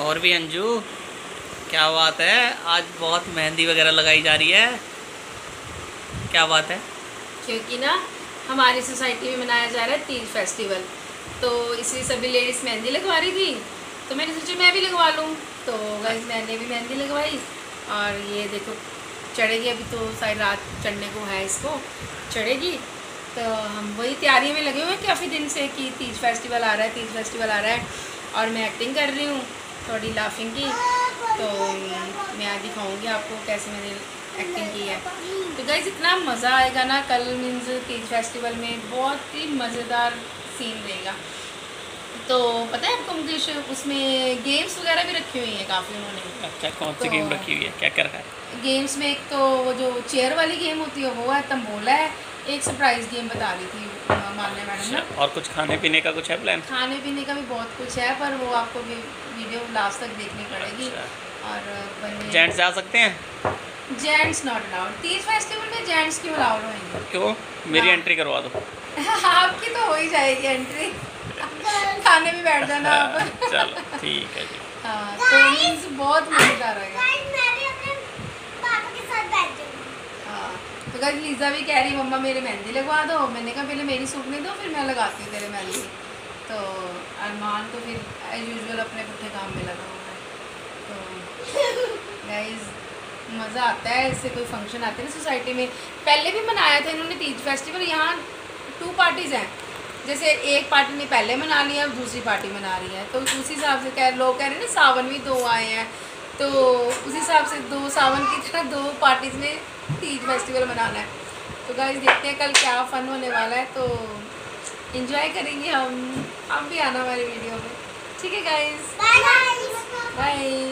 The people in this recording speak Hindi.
और भी अंजू, क्या बात है? आज बहुत मेहंदी वगैरह लगाई जा रही है। क्या बात है? क्योंकि ना, हमारी सोसाइटी में मनाया जा रहा है तीज फेस्टिवल। तो इसलिए सभी लेडीज़ मेहंदी लगवा रही थी। तो मैंने सोचा, मैं भी लगवा लूँ। तो गैस मैंने भी मेहंदी लगवाई। और ये देखो, चढ़ेगी अभी तो शायद रात चढ़ने को है इसको। चढ़ेगी। तो हम वही तैयारी में लगे हुए हैं काफ़ी दिन से कि तीज फेस्टिवल आ रहा है, तीज फेस्टिवल आ रहा है। और मैं एक्टिंग कर रही हूँ। थोड़ी लाफिंग की तो मैं आज दिखाऊँगी आपको कैसे मैंने एक्टिंग की है। तो गैस इतना मज़ा आएगा ना कल मीन्स तीज फेस्टिवल में बहुत ही मज़ेदार सीन रहेगा। तो पता है आपको मुकेश उसमें गेम्स वगैरह भी रखी हुई हैं काफ़ी उन्होंने। अच्छा कौन सी तो- गेम रखी हुई है? क्या कर रहा है? गेम्स में एक तो वो जो चेयर वाली गेम होती है वो है तंबोला है। एक सरप्राइज़ गेम बता रही थी। मान्या मैडम ना। अच्छा और कुछ खाने पीने का कुछ है प्लान खाने पीने का भी बहुत कुछ है पर वो आपको भी वीडियो लास्ट तक देखनी पड़ेगी। अच्छा। और जेंट्स जा सकते हैं? Gents not allowed Teej festival में जेंट्स क्यों अलाउड होंगे क्यों? मेरी। एंट्री करवा दो। आपकी तो हो ही जाएगी एंट्री खाने में बैठ जाना आप। चलो ठीक है जी। हाँ तो बहुत मज़ेदार रहेगा हाँ तो कल लीज़ा भी कह रही, मम्मा मेरे मेहंदी लगवा दो। मैंने कहा, पहले मेरी सूखने दो, फिर मैं लगाती हूँ तेरे मेहंदी। तो अरमान तो फिर एज यूजल अपने पुट्ठे काम में लगा हुआ है। तो गाइज़ मज़ा आता है, इससे कोई फ़ंक्शन आते हैं ना सोसाइटी में। पहले भी मनाया था इन्होंने तीज फेस्टिवल यहाँ टू पार्टीज़ हैं। जैसे एक पार्टी ने पहले मना लिया और दूसरी पार्टी मना रही है। तो उसी हिसाब से कह, लोग कह रहे हैं ना, सावन भी दो आए हैं। तो उसी हिसाब से दो सावन की तरह दो पार्टीज़ में तीज फेस्टिवल मनाना है। तो गाइज़ देखते हैं कल क्या फ़न होने वाला है तो इन्जॉय करेंगे हम। हम भी आना हमारे वीडियो में। ठीक है गाइज़ बाय